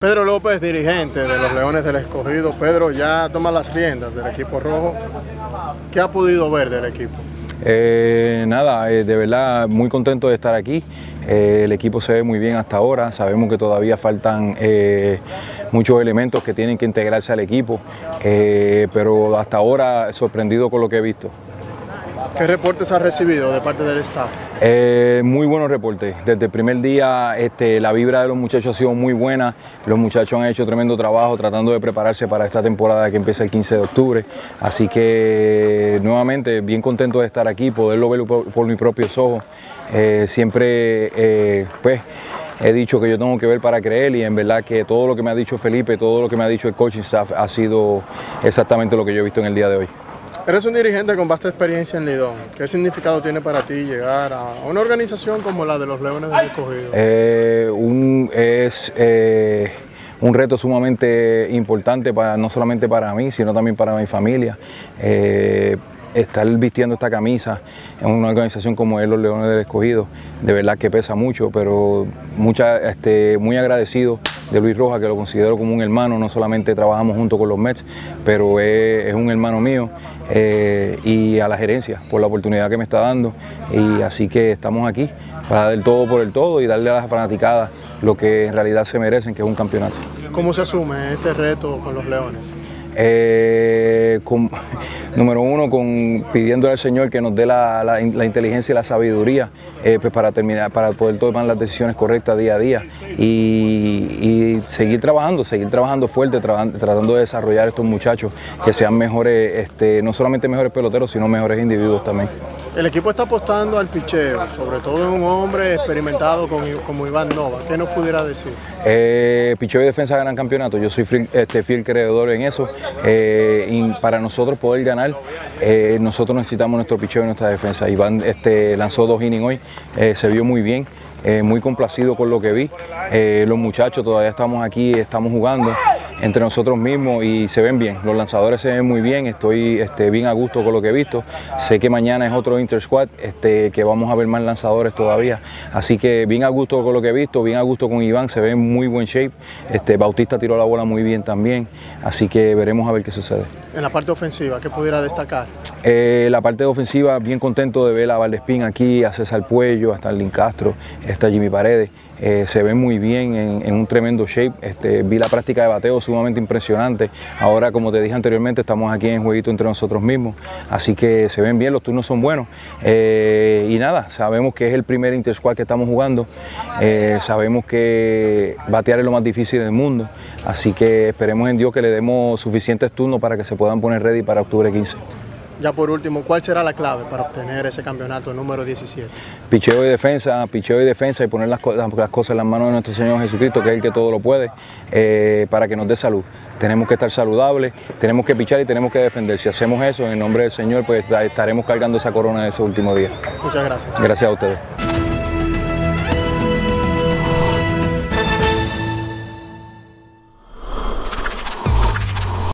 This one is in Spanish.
Pedro López, dirigente de los Leones del Escogido. Pedro ya toma las riendas del equipo rojo. ¿Qué ha podido ver del equipo? Eh, nada, eh, de verdad muy contento de estar aquí. Eh, el equipo se ve muy bien hasta ahora. Sabemos que todavía faltan muchos elementos que tienen que integrarse al equipo, pero hasta ahora sorprendido con lo que he visto. ¿Qué reportes has recibido de parte del staff? Eh, muy buenos reportes. Desde el primer día este, la vibra de los muchachos ha sido muy buena. Los muchachos han hecho tremendo trabajo tratando de prepararse para esta temporada que empieza el 15 de octubre. Así que nuevamente bien contento de estar aquí, poderlo ver por, mis propios ojos. Eh, siempre eh, pues he dicho que yo tengo que ver para creer y en verdad que todo lo que me ha dicho Felipe, todo lo que me ha dicho el coaching staff ha sido exactamente lo que yo he visto en el día de hoy. Eres un dirigente con vasta experiencia en Lidón. ¿Qué significado tiene para ti llegar a una organización como la de los Leones del Escogido? Eh, un, es eh, un reto sumamente importante, para, no solamente para mí, sino también para mi familia. Eh, estar vistiendo esta camisa en una organización como es los Leones del Escogido, de verdad que pesa mucho, pero mucha, este, muy agradecido de Luis Roja, que lo considero como un hermano, no solamente trabajamos junto con los Mets, pero es un hermano mío eh, y a la gerencia por la oportunidad que me está dando. Y así que estamos aquí para dar el todo por el todo y darle a las fanaticadas lo que en realidad se merecen, que es un campeonato. ¿Cómo se asume este reto con los Leones? Eh, número uno, con, pidiéndole al Señor que nos dé la, inteligencia y la sabiduría eh, pues para, terminar, para poder tomar las decisiones correctas día a día y, seguir trabajando, seguir trabajando fuerte, tratando de desarrollar estos muchachos que sean mejores, este, no solamente mejores peloteros, sino mejores individuos también. El equipo está apostando al picheo, sobre todo en un hombre experimentado como Iván Nova. ¿Qué nos pudiera decir? Eh, picheo y defensa ganan campeonato. Yo soy fiel, este, fiel creador en eso. Eh, y para nosotros poder ganar, eh, nosotros necesitamos nuestro picheo y nuestra defensa. Iván este, lanzó dos innings hoy, eh, se vio muy bien. muy complacido con lo que vi. los muchachos todavía estamos aquí, estamos jugando entre nosotros mismos y se ven bien. Los lanzadores se ven muy bien, estoy este, bien a gusto con lo que he visto. Sé que mañana es otro Inter Squad, este, que vamos a ver más lanzadores todavía. Así que bien a gusto con lo que he visto, bien a gusto con Iván, se ve en muy buen shape. Este, Bautista tiró la bola muy bien también, así que veremos a ver qué sucede. En la parte ofensiva, ¿qué pudiera destacar? Eh, la parte ofensiva, bien contento de ver a Valdespín aquí, a César Puello, hasta Lin Castro, está Jimmy Paredes. Eh, se ven muy bien en, un tremendo shape. Este, vi la práctica de bateo sumamente impresionante. Ahora, como te dije anteriormente, estamos aquí en jueguito entre nosotros mismos, así que se ven bien, los turnos son buenos. Eh, y nada, sabemos que es el primer intersquad que estamos jugando, sabemos que batear es lo más difícil del mundo, así que esperemos en Dios que le demos suficientes turnos para que se puedan poner ready para octubre 15. Ya por último, ¿cuál será la clave para obtener ese campeonato número 17? Picheo y defensa, picheo y defensa y poner las, cosas en las manos de nuestro Señor Jesucristo, que es el que todo lo puede, eh, para que nos dé salud. Tenemos que estar saludables, tenemos que pichar y tenemos que defender. Si hacemos eso en el nombre del Señor, pues estaremos cargando esa corona en ese último día. Muchas gracias. Gracias a ustedes.